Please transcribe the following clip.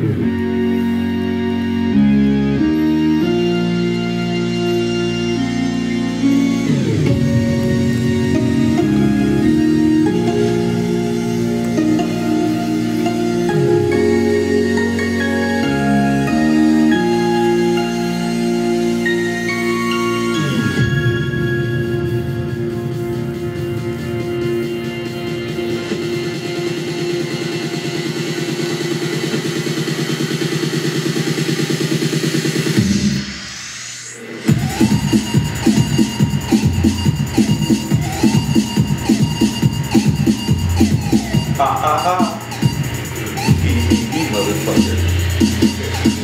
you. Uh-huh. Hee hee hee, motherfucker.